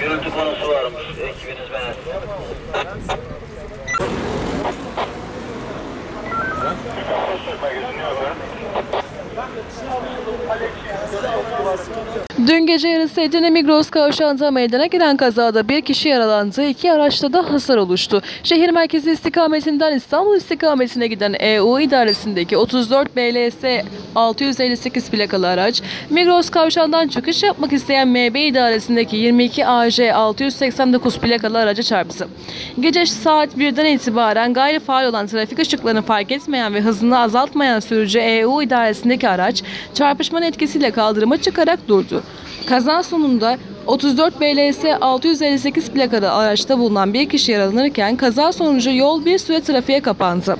Gürültü konusu varmış. Ekibiniz ben Dün gece yarısı Edirne Migros kavşağında meydana gelen kazada bir kişi yaralandı, iki araçta da hasar oluştu. Şehir merkezi istikametinden İstanbul istikametine giden EU idaresindeki 34 BLS 658 plakalı araç, Migros kavşağından çıkış yapmak isteyen MB idaresindeki 22 AJ 689 plakalı araca çarptı. Gece saat 1'den itibaren gayri faal olan trafik ışıklarını fark etmeyen ve hızını azaltmayan sürücü EU idaresindeki araç çarpışmanın etkisiyle kaldırıma çıkarak durdu. Kaza sonunda 34 BLS 658 plakalı araçta bulunan bir kişi yaralanırken kaza sonucu yol bir süre trafiğe kapandı.